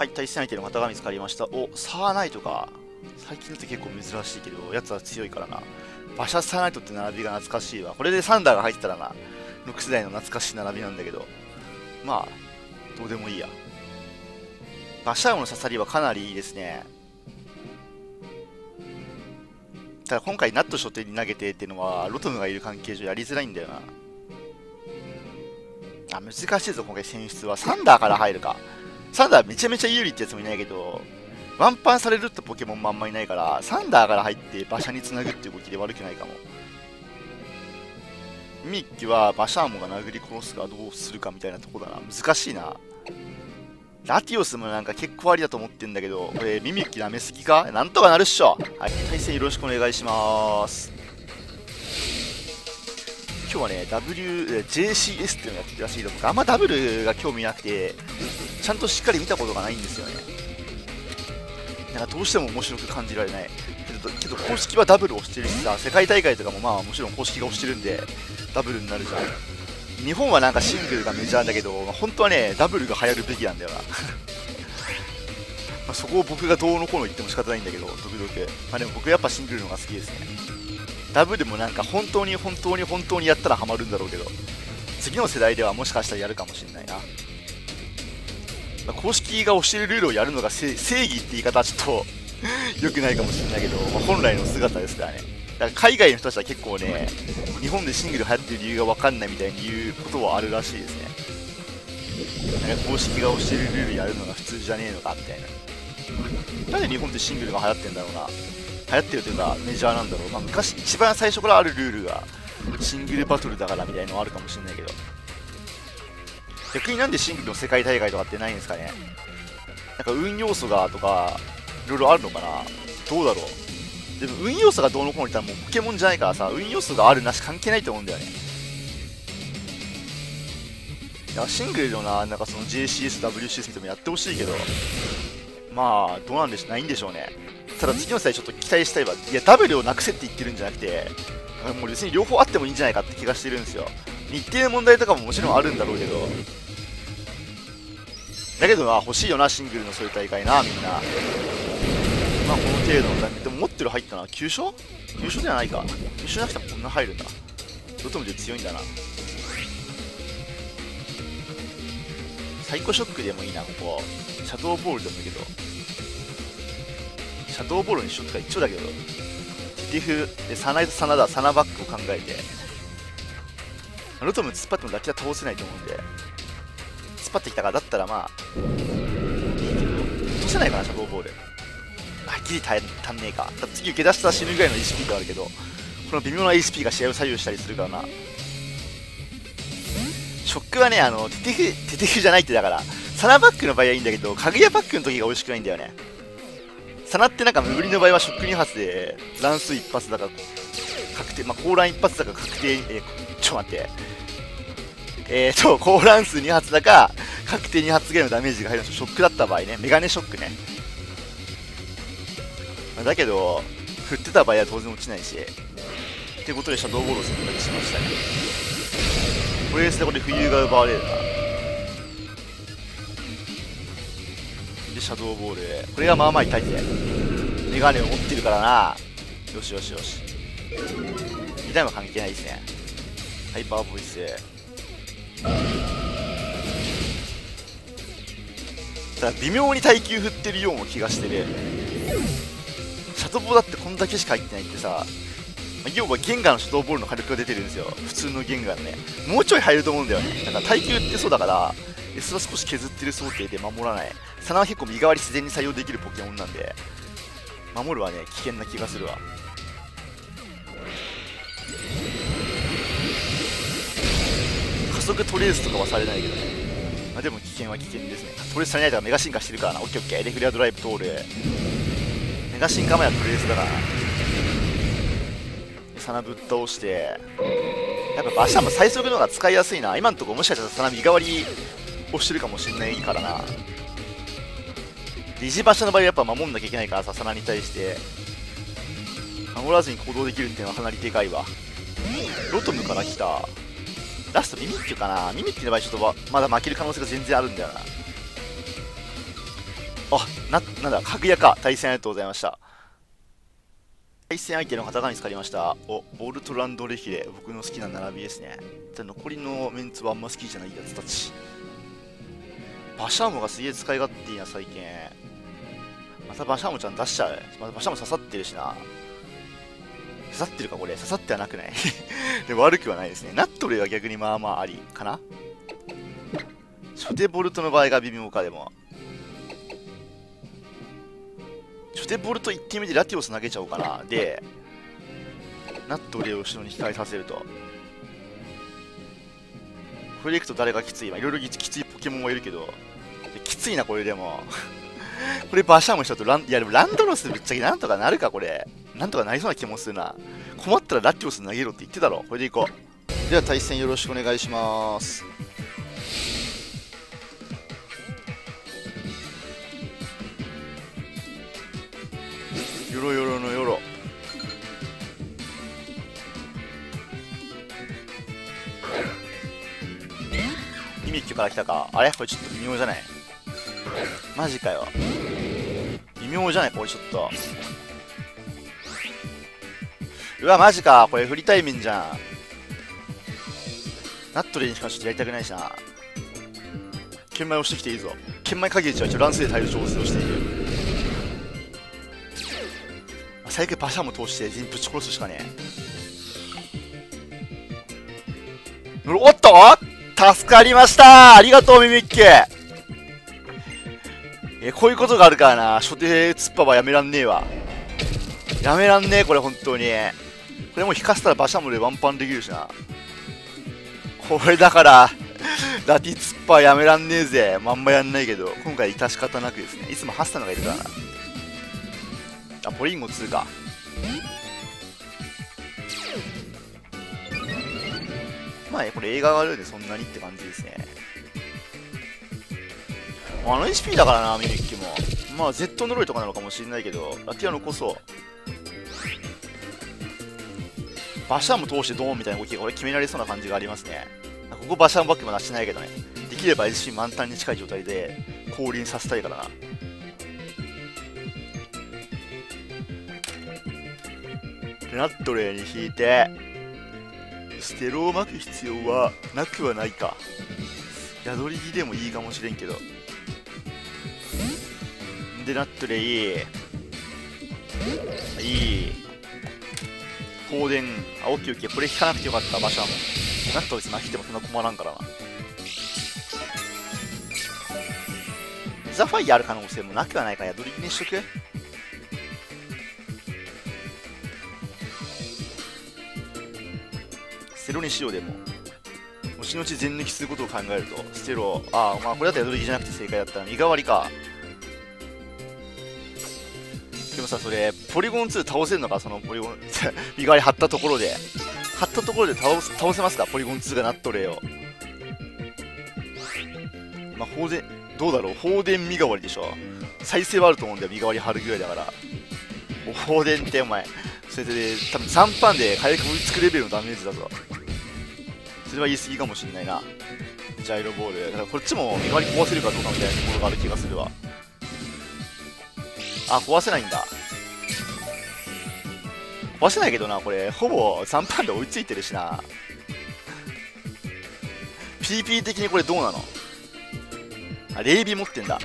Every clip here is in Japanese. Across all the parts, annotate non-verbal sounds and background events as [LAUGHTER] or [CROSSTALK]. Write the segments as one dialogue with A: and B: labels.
A: はい対戦相手の型が見つかりました。おサーナイトか。最近だって結構珍しいけどやつは強いからな。馬車サーナイトって並びが懐かしいわ。これでサンダーが入ってたらな。6世代の懐かしい並びなんだけど。まあどうでもいいや。馬車王の刺さりはかなりいいですね。ただ今回ナット初手に投げてっていうのはロトムがいる関係上やりづらいんだよな。あ難しいぞ今回選出は。サンダーから入るか。サンダーめちゃめちゃ有利ってやつもいないけどワンパンされるってポケモンもあんまいないからサンダーから入って馬車につなぐっていう動きで悪くないかもミッキはバシャーモが殴り殺すかどうするかみたいなとこだな難しいなラティオスもなんか結構ありだと思ってんだけど、これ、ミミッキ舐めすぎか？なんとかなるっしょ。はい、対戦よろしくお願いします。今日はね、W、JCS っていうのやってるらしいけど、僕あんまダブルが興味なくて、ちゃんとしっかり見たことがないんですよね。なんかどうしても面白く感じられない。けど、けど公式はダブルをしてるしさ、世界大会とかもまあもちろん公式が押してるんで、ダブルになるじゃん。日本はなんかシングルがメジャーだけど、まあ、本当はねダブルが流行るべきなんだよな [LAUGHS] まそこを僕がどうのこうの言っても仕方ないんだけどドクドクまあでも僕やっぱシングルの方が好きですねダブルもなんか本当に本当に本当にやったらハマるんだろうけど次の世代ではもしかしたらやるかもしれないな、まあ、公式が教えるルールをやるのが正義って言い方はちょっと [LAUGHS] 良くないかもしれないけど、まあ、本来の姿ですからねだから海外の人たちは結構ね、日本でシングル流行ってる理由が分かんないみたいに言うことはあるらしいですね。なんか公式が教えるルールやるのが普通じゃねえのかみたいな。なんで日本でシングルが流行ってんだろうな。流行ってるというかメジャーなんだろう。まあ、昔、一番最初からあるルールがシングルバトルだからみたいなのはあるかもしれないけど。逆になんでシングルの世界大会とかってないんですかね。なんか運要素がとか、いろいろあるのかな。どうだろう。でも運要素がどうのこうの言ったらもうポケモンじゃないからさ運要素があるなし関係ないと思うんだよね。いやシングルのななんかその JCS、WCS でもやってほしいけどまあどうなんでしょうないんでしょうね。ただ次の際ちょっと期待したいわ。いや W をなくせって言ってるんじゃなくてもう別に両方あってもいいんじゃないかって気がしてるんですよ。日程の問題とかももちろんあるんだろうけど。だけどな欲しいよなシングルのそういう大会なみんな。まあこの程度のタイでも持ってる入ったな急所？急所じゃないか。急所なくてもこんな入るんだ。ドトムで強いんだな。サイコショックでもいいなここ。シャドーボールでもいいけど。シャドーボールにしようとか一応だけどティティフでサナイとサナダサナバックを考えてロトム突っ張ってもだけは倒せないと思うんで突っ張ってきたからだったらまあ落とせないかなシャドーボール。ギリ足んねえか。次受け出したら死ぬぐらいの HP があるけどこの微妙な HP が試合を左右したりするからなショックはねあのテテフテテフじゃないってだからサナバックの場合はいいんだけどかぐやバックの時が美味しくないんだよね。サナってなんか無理の場合はショック2発で乱数一発だか確定まあ高乱一発だか確定えー、ちょっと待ってえーと、高乱数2発だか、確定2発ぐらいのダメージが入るんですよ。ショックだった場合ね。メガネショックね。だけど、振ってた場合は当然落ちないし、ってことでシャドーボールを選択しましたね。これですね、これ浮遊が奪われるな。で、シャドーボール。これがまあまあ痛いぜ。メガネを持ってるからな。よしよしよし。痛いも関係ないですね。ハイパーボイス。ただ微妙に耐久振ってるような気がしてる。シャドーボーだってこんだけしか入ってないってさ、要はゲンガーのシャドーボールの火力が出てるんですよ。普通のゲンガーのね。もうちょい入ると思うんだよね。なんか耐久ってそうだから、S は少し削ってる想定で守らない。サナは結構身代わり自然に採用できるポケモンなんで、守るはね、危険な気がするわ。加速トレースとかはされないけどね。まあ、でも危険は危険ですね。トレースされないとかメガ進化してるからな。オッケーオッケー。レフリアドライブ通る。メガシンカメラトレースだからサナぶっ倒してやっぱ馬車も最速の方が使いやすいな今のところもしかしたらサナ身代わりをしてるかもしれないからな理事馬車の場合はやっぱ守んなきゃいけないからさサナに対して。守らずに行動できるっていうのはかなりでかいわ。ロトムから来た。ラストミミッキュかな。ミミッキュの場合ちょっとまだ負ける可能性が全然あるんだよな。あななんだかぐやか対戦ありがとうございました。対戦相手の方が見つかりました。おボルトランドレヒレ。僕の好きな並びですね。じゃ残りのメンツはあんま好きじゃないやつたち。バシャーモがすげえ使い勝手いいな最近。またバシャモちゃん出しちゃう。またバシャモ刺さってるしな。刺さってるかこれ。刺さってはなくない？[LAUGHS] でも悪くはないですね。ナットレイは逆にまあまあありかな。初手ボルトの場合が微妙かでも。初手ボルト1点目でラティオス投げちゃおうかな。でナットレイを後ろに控えさせると。これでいくと誰がきつい？いろいろきついポケモンもいるけど。きついなこれでも。[LAUGHS] これバシャーもしちゃうとランいやでもランドロスぶっちゃけなんとかなるかこれ。なんとかなりそうな気もするな。困ったらラッティオス投げろって言ってたろ。これでいこう。では対戦よろしくお願いします。よろよろのよろミミッキュから来たか。あれ？これちょっと微妙じゃない？マジかよ。微妙じゃないこれちょっとうわマジか。これフリタイミンじゃん。ナットレにしかちょっとやりたくないしな。剣舞押してきていいぞ。剣舞限りは一応乱数で耐える調整をしている。最悪馬車も通して全部ぶち殺すしかねえ。おっと！助かりました！ありがとうミミッキー。えこういうことがあるからな。初手突っ張はやめらんねえわ。やめらんねえこれ本当に。これも引かせたら馬車もでワンパンできるしな。これだから [LAUGHS] ラティツッパーやめらんねえぜ。まんまやんないけど今回致し方なくですね。いつもハッサのがいるからな。あポリンゴ2か。まあねこれ映画があるんでそんなにって感じですね。あの HP だからな、ミミッキも。まあ、Z 呪いとかなのかもしれないけど、ラティアノこそ、バシャーも通してドーンみたいな動きが俺決められそうな感じがありますね。ここバシャームバックもなしてないけどね。できれば HP 満タンに近い状態で降臨させたいからな。ナットレーに引いて、ステロを巻く必要はなくはないか。宿り木でもいいかもしれんけど。でナットレイいい。放電あオッケーオッケー。これ引かなくてよかった場所はも。うナットレス巻きてもそんな困らんからな。ザファイアある可能性もなくはないから宿り木にしとくステロにしようでも後々全抜きすることを考えるとステロああまあこれだったら宿り木じゃなくて正解だったら身代わりか。さ、それ、ポリゴン2倒せるのか、そのポリゴン、身代わり張ったところで。張ったところで倒す倒せますか、ポリゴン2がなっとれよ。まあ、放電、どうだろう、放電身代わりでしょ？再生はあると思うんだよ、身代わり張るぐらいだから。放電ってお前、それで、多分3パンで火力追いつくレベルのダメージだぞ。それは言い過ぎかもしんないな。ジャイロボール。だからこっちも身代わり壊せるかどうかみたいなところがある気がするわ。あ、壊せないんだ。壊せないけどな、これ、ほぼ3パンで追いついてるしな。PP 的にこれどうなの？あ、レイビ持ってんだ。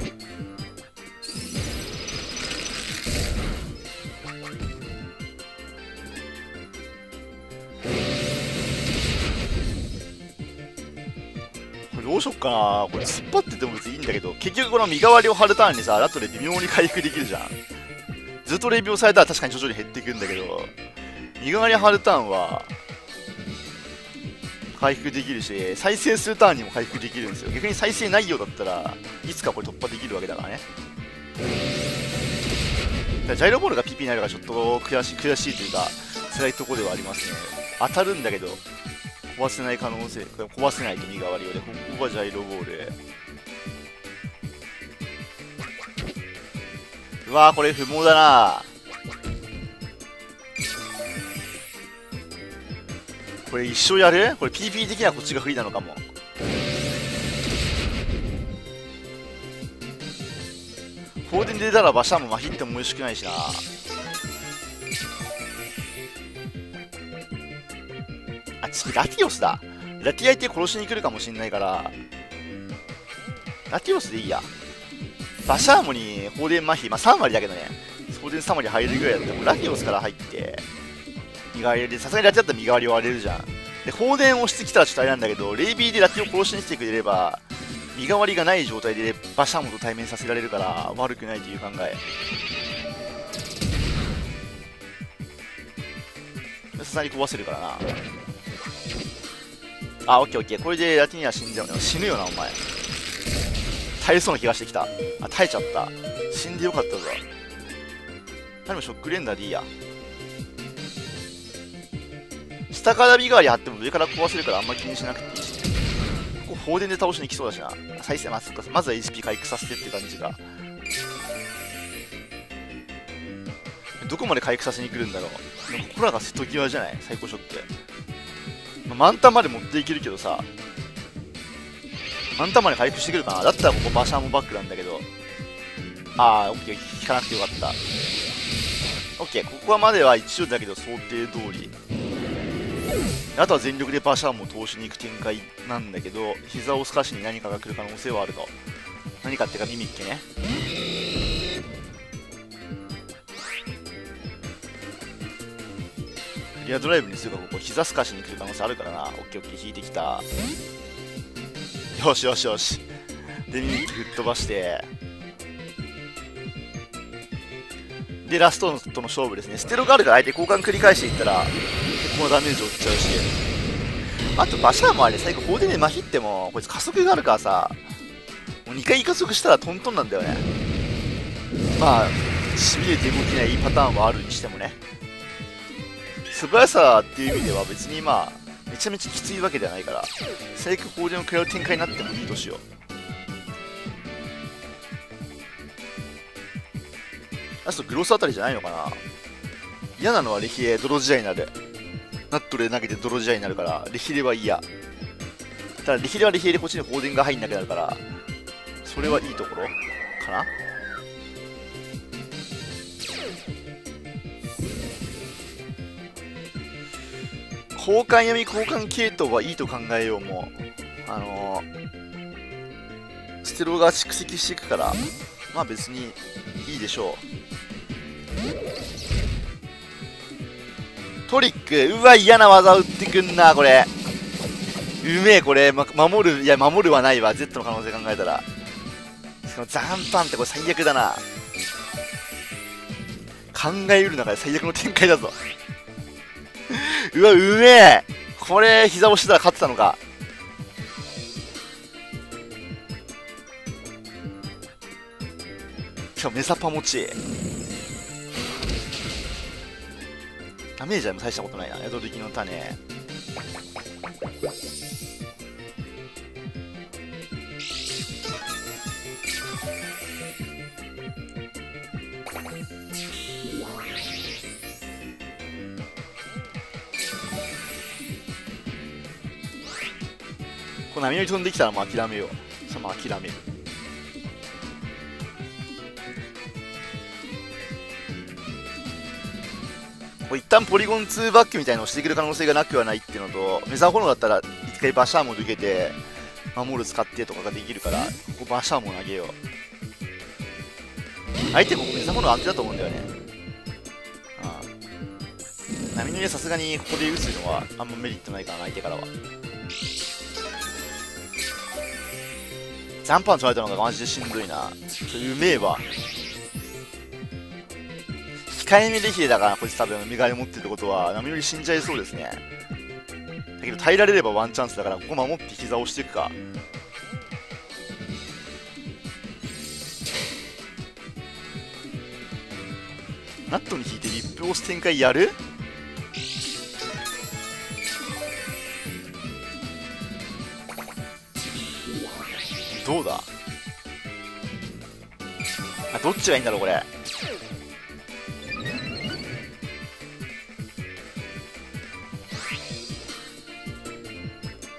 A: これどうしよっかなこれ突っ張ってても別にいいんだけど結局この身代わりを張るターンにさラットで微妙に回復できるじゃんずっとレビューされたら確かに徐々に減っていくんだけど身代わり張るターンは回復できるし再生するターンにも回復できるんですよ。逆に再生ないようだったらいつかこれ突破できるわけだからね。ジャイロボールが PP になるからちょっと悔しい悔しいというか辛いところではありますね。当たるんだけど壊せない可能性壊せないと身代わりをでここがジャイロボール。うわーこれ不毛だな。これ一生やる？これ PP 的にはこっちが不利なのかも。放電出たら馬車もまひっても美味しくないしな。あ次ラティオスだ。ラティアイテ殺しに来るかもしんないから。ラティオスでいいや。バシャーモに放電麻痺まあ3割だけどね放電3割入るぐらいだったらラティオスから入って身代わりでさすがにラティだったら身代わり割れるじゃんで放電をしてきたらちょっとあれなんだけどレイビーでラティを殺しに来てくれれば身代わりがない状態でバシャーモと対面させられるから悪くないという考えさすがに壊せるからなあ、オッケーオッケー。これでラティニア死んじゃうね。死ぬよな、お前。耐えそうな気がしてきた。あ、耐えちゃった。死んでよかったぞ。何もショックレンダーでいいや。下からビガーリ貼っても上から壊せるからあんま気にしなくていいし。ここ放電で倒しに来そうだしな。再生、まず、まずは HP 回復させてって感じが。どこまで回復させに来るんだろう。でもここらが瀬戸際じゃない？最高ショック。満タンまで持っていけるけどさ満タンまで回復してくるかな。だったらここバシャーモバックなんだけど。ああオッケー引かなくてよかった。オッケーここはまでは一応だけど想定通り。あとは全力でバシャーモを通しに行く展開なんだけど膝を透かしに何かが来る可能性はあると。何かっていうかミミッケね。リアドライブにするかここ膝すかしに来る可能性あるからな。オッケーオッケー引いてきた。よしよしよし。でミミッキ吹っ飛ばして。でラストとの勝負ですね。ステロがあるから相手交換繰り返していったら結構ダメージを負っちゃうし。あとバシャーもあれ最後砲でねまひってもこいつ加速があるからさもう2回加速したらトントンなんだよね。まあしびれて動けないパターンはあるにしてもね。素早さっていう意味では別にまあめちゃめちゃきついわけではないから最悪法での食らう展開になってもいいとしよう。ラストグロスあたりじゃないのかな。嫌なのはレヒエ泥試合になる。ナットで投げて泥試合になるからレヒレは嫌。ただレヒレはレヒレでこっちに放電が入んなくなるからそれはいいところかな。交換闇交換系統はいいと考えようもうあのー、ステロが蓄積していくからまあ別にいいでしょう。トリック。うわ嫌な技打ってくんなこれ。うめえこれ、ま、守るいや守るはないわ Z の可能性考えたら。しかも残飯ってこれ最悪だな。考えうる中で最悪の展開だぞ。うわ、うめえこれ、膝押してたら勝ってたのか。しかもメサパ持ち。ダメージは大したことないな。宿きの種。この波乗り飛んできたらもう諦めよう。その諦める。これ一旦ポリゴン2バックみたいなのをしてくる可能性がなくはないっていうのとメザーホロだったら一回バシャーモン受けて守る使ってとかができるからここバシャーモン投げよう。相手ここメザーホロ当てだと思うんだよね。ああ。波乗りはさすがにここで打つのはあんまメリットないかな相手からは。残飯取られたのがマジでしんどいな。ちょうめえわ。控えめでヒレだからこいつ多分身代わり持ってるってことは波より死んじゃいそうですね。だけど耐えられればワンチャンスだからここ守って膝を押していくか。ナットに引いてリップ押す展開やる？どうだ？あどっちがいいんだろうこれ。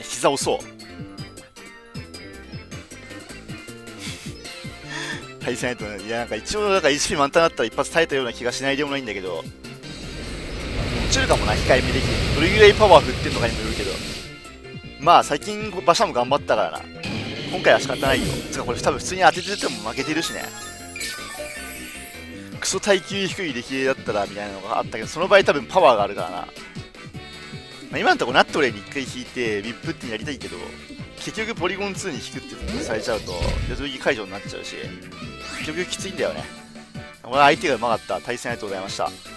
A: 膝押そう。[LAUGHS] 対戦相手いやなんか一応なんか HP 満タンだったら一発耐えたような気がしないでもないんだけど。落ちるかもな控えめできてどれぐらいパワー振ってんのかにもよるけど。まあ最近馬車も頑張ったからな。今回は仕方ない。よつかこれ多分普通に当ててても負けてるしね。クソ耐久低い出来だったらみたいなのがあったけどその場合多分パワーがあるからな、まあ、今のとこナットレーに1回引いてビップってやりたいけど結局ポリゴン2に引くってされちゃうと予備解除になっちゃうし結局きついんだよね。これ相手がうまかった。対戦ありがとうございました。